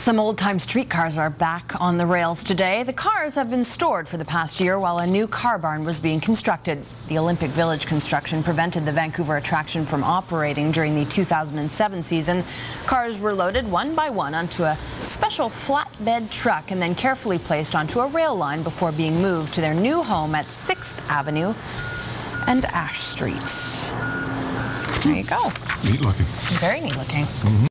Some old-time streetcars are back on the rails today. The cars have been stored for the past year while a new car barn was being constructed. The Olympic Village construction prevented the Vancouver attraction from operating during the 2007 season. Cars were loaded one by one onto a special flatbed truck and then carefully placed onto a rail line before being moved to their new home at 6th Avenue and Ash Street. There you go. Neat looking. Very neat looking. Mm -hmm.